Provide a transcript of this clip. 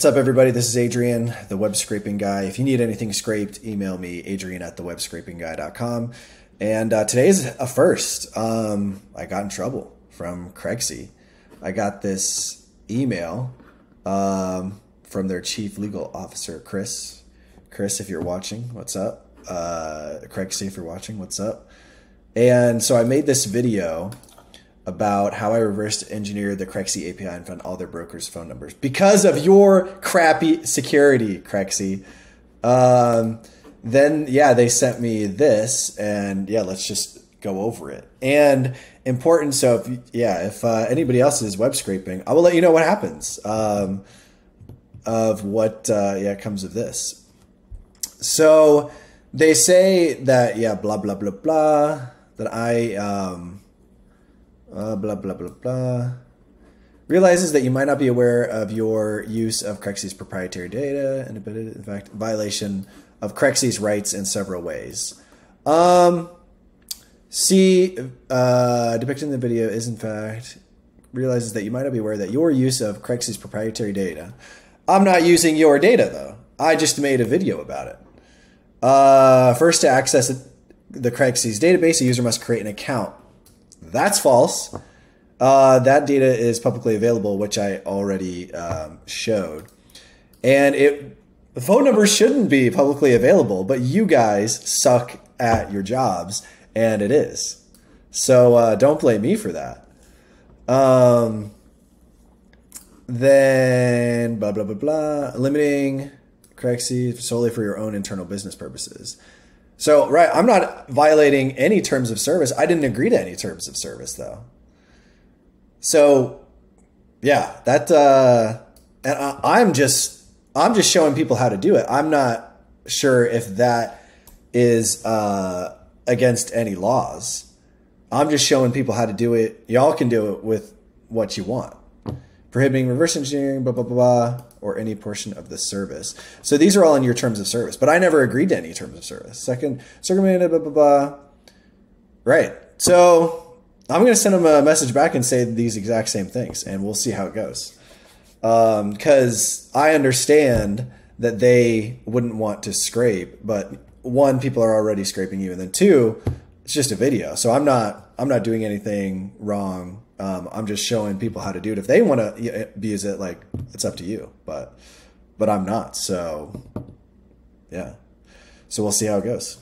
What's up, everybody? This is Adrian, the web scraping guy. If you need anything scraped, email me, adrian at thewebscrapingguy.com. And uh, today is a first. Um, I got in trouble from Crexi. I got this email um, from their chief legal officer, Chris. Chris, if you're watching, what's up? Uh, Crexi, if you're watching, what's up? And so I made this video about how I reversed engineered the Crexi API and found all their brokers' phone numbers because of your crappy security, Crexi. Um, then yeah, they sent me this, and yeah, let's just go over it. And important, so if yeah, if uh, anybody else is web scraping, I will let you know what happens um, of what uh, yeah comes of this. So they say that yeah, blah blah blah blah that I. Um, uh, blah blah blah blah. Realizes that you might not be aware of your use of Crexi's proprietary data and in fact violation of Crexi's rights in several ways. Um, C uh, depicted in the video is in fact realizes that you might not be aware that your use of Crexi's proprietary data. I'm not using your data though. I just made a video about it. Uh, first, to access the Crexi's database, a user must create an account that's false. Uh, that data is publicly available, which I already um, showed. And it phone numbers shouldn't be publicly available, but you guys suck at your jobs, and it is. So uh, don't blame me for that. Um, then blah blah blah blah. Limiting Crexi solely for your own internal business purposes. So, right, I'm not violating any terms of service. I didn't agree to any terms of service, though. So, yeah, that, uh, and I, I'm just, I'm just showing people how to do it. I'm not sure if that is uh, against any laws. I'm just showing people how to do it. Y'all can do it with what you want. Prohibiting reverse engineering, blah, blah, blah, blah or any portion of the service. So these are all in your terms of service, but I never agreed to any terms of service. Second, circumvented, blah, blah, blah. Right. So I'm going to send them a message back and say these exact same things, and we'll see how it goes. Because um, I understand that they wouldn't want to scrape, but one, people are already scraping you, and then two, it's just a video. So I'm not I'm not doing anything wrong um, I'm just showing people how to do it. If they want to use it, like it's up to you. But but I'm not. So yeah. So we'll see how it goes.